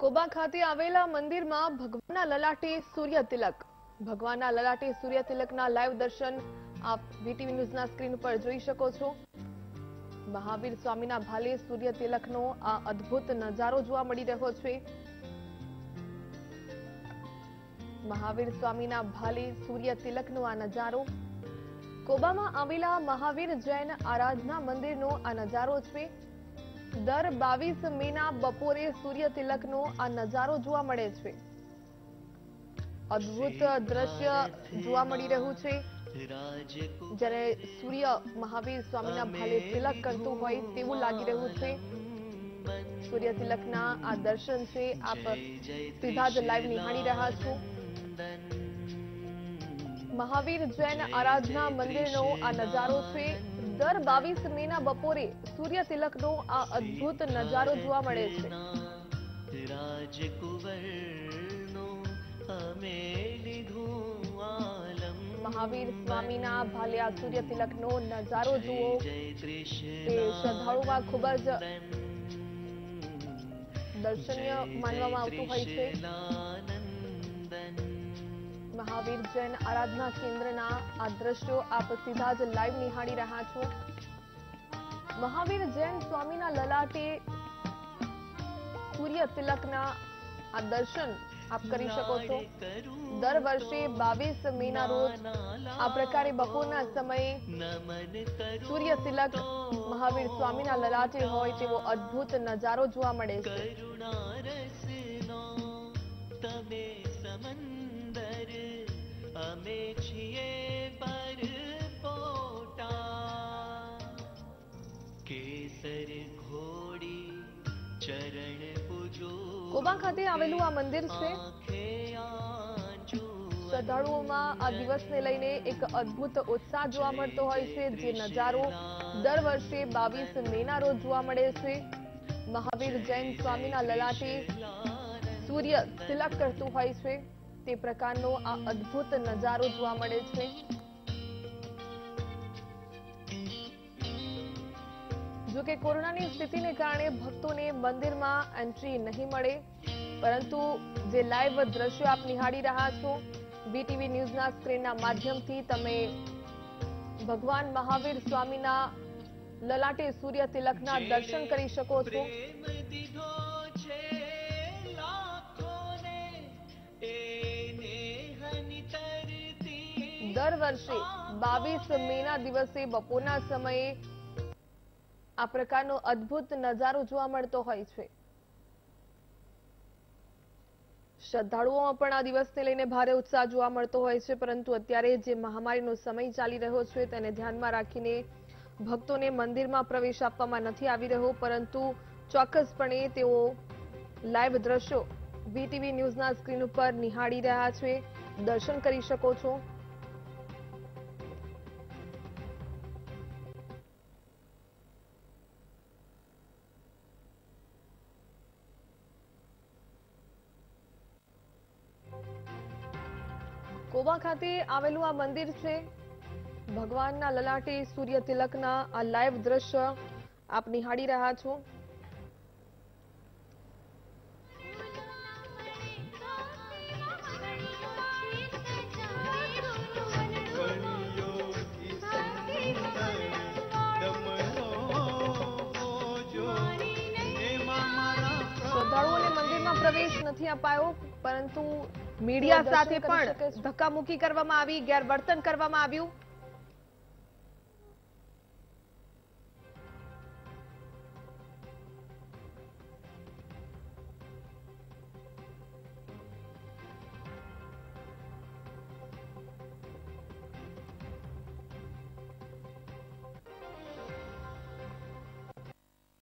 તો ખાતે આવેલા મંદિરમાં ભગવાનના લલાટે સૂર્ય તિલક. ભગવાનના લલાટે સૂર્ય તિલકના લાઈવ દર્શન આપ વીટીવી ન્યૂઝના સ્ક્રીન પર જોઈ શકો છો. મહાવીર સ્વામીના ભાલે સૂર્ય તિલકનો આ અદ્ભુત નજારો જોવા મળી રહ્યો છે. મહાવીર સ્વામીના ભાલે સૂર્ય તિલકનો આ નજારો. કોબામાં આવેલા મહાવીર જૈન આરાધના મંદિરનો આ નજારો છે. દર બાવીસ મેના બપોરે સૂર્ય તિલકનો આ નજારો જોવા મળે છે. અદ્ભુત દ્રશ્ય જોવા મળી રહ્યું છે. જ્યારે સૂર્ય મહાવીર સ્વામીના ભાલે તિલક કરતું હોય તેવું લાગી રહ્યું છે. સૂર્ય તિલકના આ દર્શન છે. આપ સીધા જ લાઈવ નિહાળી રહ્યા છો. મહાવીર જૈન આરાધના મંદિરનો આ નજારો છે. દર બાવીસ મેના બપોરે સૂર્ય તિલકનો આ અદ્ભુત નજારો જોવા મળે છે. મહાવીર સ્વામીના ભાલિયા સૂર્ય તિલકનો નજારો જુઓ. તે શ્રદ્ધાળુમાં ખૂબ જ દર્શનીય માનવામાં આવતું હોય છે. જૈન આરાધના કેન્દ્રના આ દ્રશ્યો આપ સીધા જ લાઈવ નિહાળી રહ્યા છો. મહાવીર જૈન સ્વામીના લલાટે સૂર્ય તિલકના આ દર્શન આપ કરી શકો છો. દર વર્ષે બાવીસ મેના રોજ આ પ્રકારે બપોરના સમયે સૂર્ય તિલક મહાવીર સ્વામીના લલાટે હોય તેવો અદ્ભુત નજારો જોવા મળે છે. અમે છીએ પર કેસર ઘોડી ચરણ પૂજો કોબા ખાતે આવેલું આ મંદિર છે? શ્રદ્ધાળુઓમાં આ દિવસને લઈને એક અદ્ભુત ઉત્સાહ જોવા મળતો હોય છે જે નજારો દર વર્ષે બાવીસ મેના રોજ જોવા મળે છે. મહાવીર જૈન સ્વામીના લલાટે સૂર્ય તિલક કરતું હોય છે. તે પ્રકારનો આ અદ્ભુત નજારો જોવા મળે છે. જો કે કોરોનાની સ્થિતિને કારણે ભક્તોને મંદિરમાં એન્ટ્રી નહીં મળે પરંતુ જે લાઈવ દ્રશ્યો આપ નિહાળી રહ્યા છો બીટીવી ન્યૂઝના સ્ક્રીનના માધ્યમથી તમે ભગવાન મહાવીર સ્વામીના લલાટે સૂર્ય તિલકના દર્શન કરી શકો છો. દર વર્ષે બાવીસ મેના દિવસે બપોરના સમયે આ પ્રકારનો અદ્ભુત નજારો જોવા મળતો હોય છે. શ્રદ્ધાળુઓમાં પણ આ દિવસને લઈને ભારે ઉત્સાહ જોવા મળતો હોય છે, પરંતુ અત્યારે જે મહામારીનો સમય ચાલી રહ્યો છે તેને ધ્યાનમાં રાખીને ભક્તોને મંદિરમાં પ્રવેશ આપવામાં નથી આવી રહ્યો, પરંતુ ચોક્કસપણે તેઓ લાઈવ દ્રશ્યો વીટીવી ન્યૂઝના સ્ક્રીન ઉપર નિહાળી રહ્યા છે. દર્શન કરી શકો છો. કોબા ખાતે આવેલું આ મંદિર છે. ભગવાનના લલાટે, સૂર્ય તિલકના આ લાઈવ દ્રશ્ય આપ નિહાળી રહ્યા છો. શ્રદ્ધાળુઓને મંદિરમાં પ્રવેશ નથી અપાયો. પરંતુ મીડિયા સાથે પણ ધક્કામુક્કી કરવામાં આવી ગેરવર્તન કરવામાં આવ્યું.